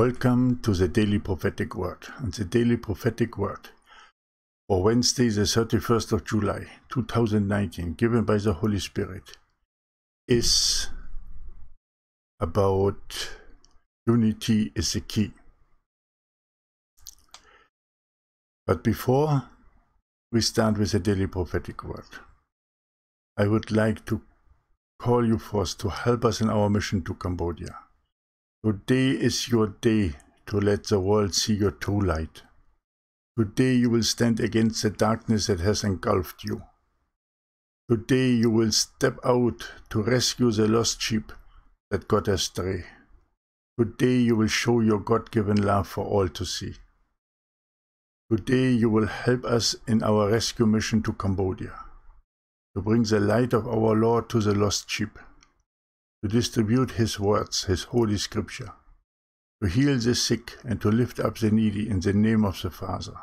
Welcome to the Daily Prophetic Word. And the Daily Prophetic Word for Wednesday, the 31st of July, 2019, given by the Holy Spirit, is about unity is the key. But before we start with the Daily Prophetic Word, I would like to call you first to help us in our mission to Cambodia. Today is your day to let the world see your true light. Today you will stand against the darkness that has engulfed you. Today you will step out to rescue the lost sheep that got astray. Today you will show your God given love for all to see. Today you will help us in our rescue mission to Cambodia, to bring the light of our Lord to the lost sheep to distribute His words, His holy scripture, to heal the sick and to lift up the needy in the name of the Father.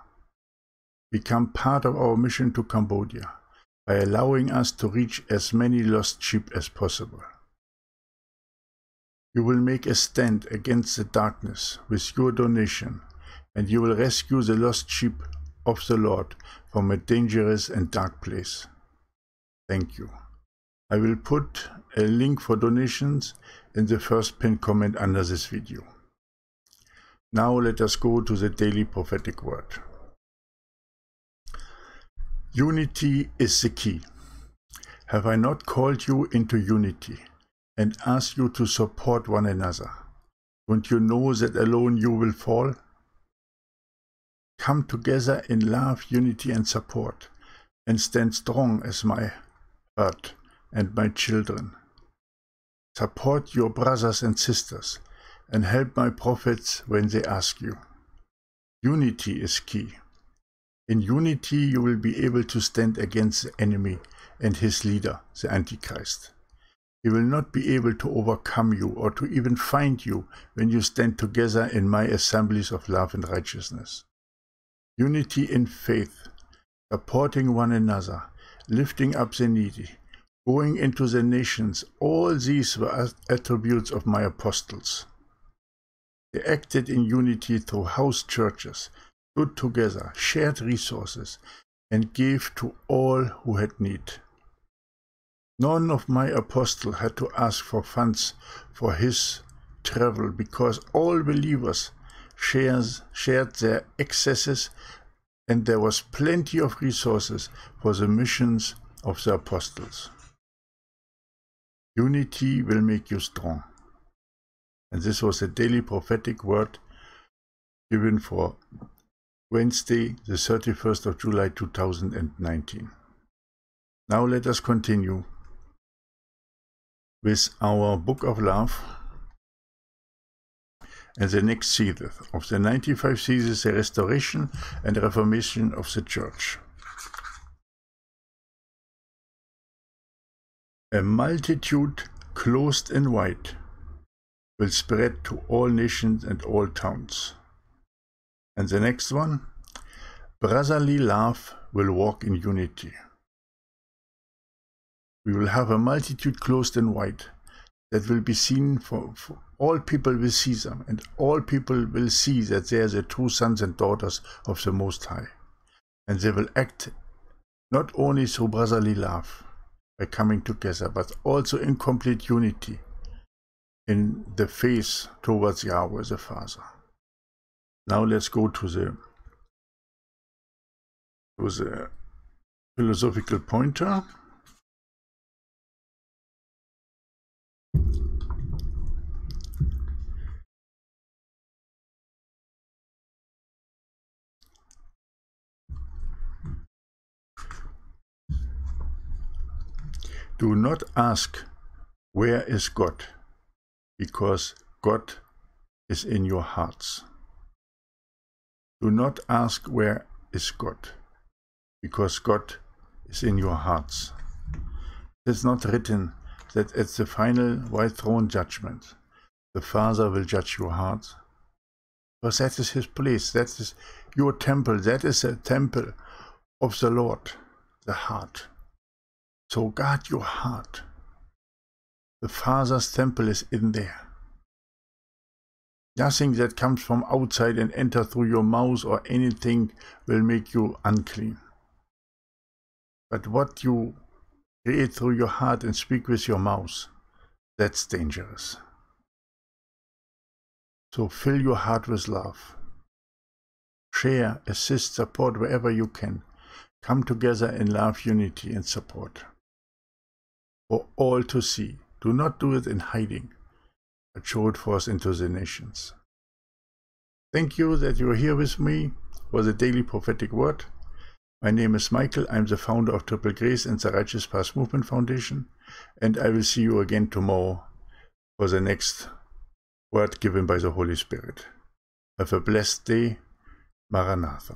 Become part of our mission to Cambodia by allowing us to reach as many lost sheep as possible. You will make a stand against the darkness with your donation, and you will rescue the lost sheep of the Lord from a dangerous and dark place. Thank you. I will put a link for donations in the first pinned comment under this video. Now let us go to the daily prophetic word. Unity is the key. Have I not called you into unity and asked you to support one another? Don't you know that alone you will fall? Come together in love, unity and support and stand strong as my heart and my children. Support your brothers and sisters and help my prophets when they ask you. Unity is key. In unity, you will be able to stand against the enemy and his leader, the Antichrist. He will not be able to overcome you or to even find you when you stand together in my assemblies of love and righteousness. Unity in faith, supporting one another, lifting up the needy, going into the nations, all these were attributes of my apostles. They acted in unity through house churches, stood together, shared resources, and gave to all who had need. None of my apostles had to ask for funds for his travel because all believers shares, shared their excesses and there was plenty of resources for the missions of the apostles. Unity will make you strong. And this was a daily prophetic word given for Wednesday, the 31st of July 2019. Now let us continue with our Book of Love and the next season of the 95 seasons, the restoration and reformation of the church. A multitude clothed in white will spread to all nations and all towns. And the next one, brotherly love will walk in unity. We will have a multitude clothed in white that will be seen for, for, all people will see them and all people will see that they are the true sons and daughters of the Most High. And they will act not only through brotherly love, by coming together, but also in complete unity in the face towards Yahweh the Father. Now let's go to the to the philosophical pointer. Do not ask, Where is God? because God is in your hearts. Do not ask, Where is God? because God is in your hearts. It is not written that at the final white throne judgment, the Father will judge your heart. Because that is his place, that is your temple, that is the temple of the Lord, the heart. So guard your heart. The Father's temple is in there. Nothing that comes from outside and enter through your mouth or anything will make you unclean. But what you create through your heart and speak with your mouth, that's dangerous. So fill your heart with love. Share, assist, support wherever you can. Come together in love, unity, and support. For all to see. Do not do it in hiding but showed forth into the nations. Thank you that you are here with me for the daily prophetic word. My name is Michael. I'm the founder of Triple Grace and the Righteous Path Movement Foundation, and I will see you again tomorrow for the next word given by the Holy Spirit. Have a blessed day. Maranatha.